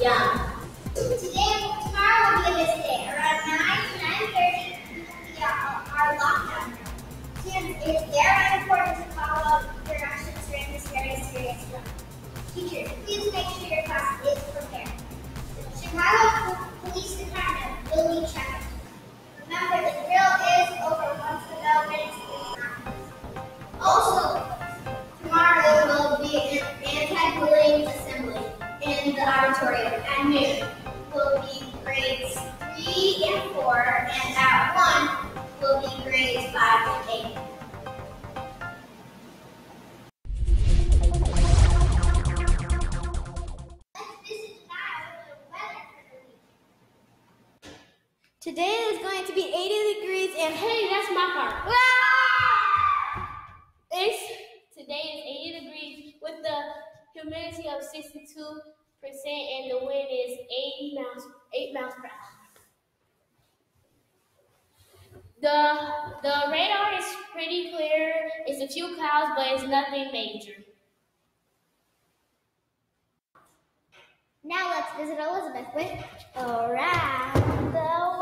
Yum. Today, tomorrow will be a busy day. Around 9 to 9.30, we are, uh, are locked down. It is very important to follow directions during this very serious drill. Teachers, please make sure your class is prepared. The Chicago Police Department will be checking. Remember, the drill is over once the bell rings. Also, the auditorium at noon. Will be grades three and four, and at one will be grades five and eight. Let's visit now the weather for the week. Today is going to be 80 degrees and hey, that's my car. It's, today is 80 degrees with the humidity of 62% and the wind is 8 miles, 8 miles per hour. The, the radar is pretty clear. It's a few clouds, but it's nothing major. Now let's visit Elizabeth with Around the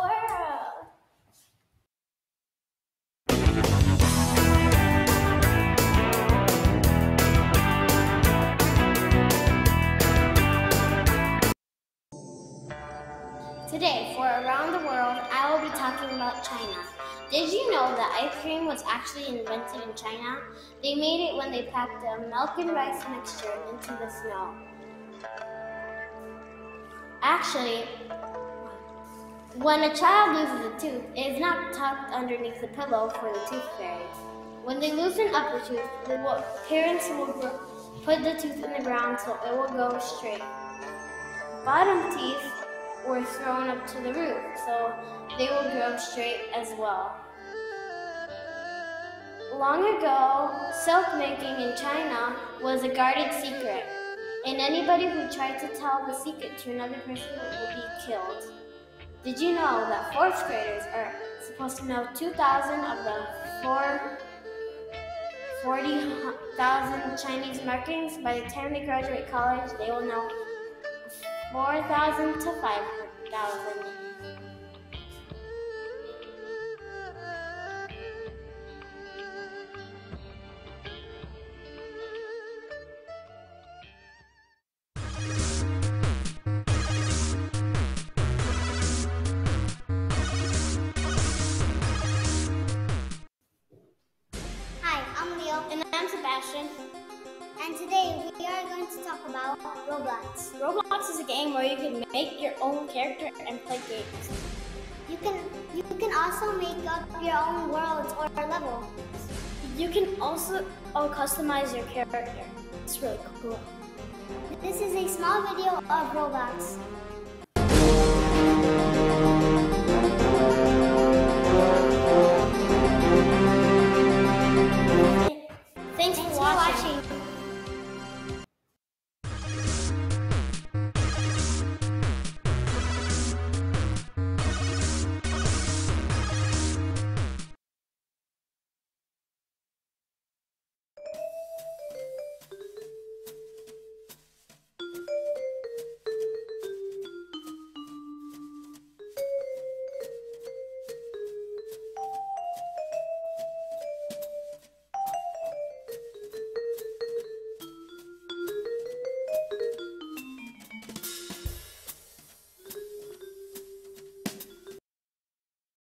Today, for Around the World, I will be talking about China. Did you know that ice cream was actually invented in China? They made it when they packed the milk and rice mixture into the snow. Actually, when a child loses a tooth, it is not tucked underneath the pillow for the tooth fairy. When they lose an upper tooth, the parents will put the tooth in the ground so it will go straight. Bottom teeth were thrown up to the roof, so they will grow straight as well. Long ago, silk making in China was a guarded secret, and anybody who tried to tell the secret to another person would be killed. Did you know that fourth graders are supposed to know 2,000 of the four 40,000 Chinese markings? By the time they graduate college, they will know 4,000 to 5,000. Hi, I'm Leo, And I'm Sebastian. And today we are going to talk about Roblox. Roblox is a game where you can make your own character and play games. You can you can also make up your own worlds or levels. You can also customize your character. It's really cool. This is a small video of Roblox.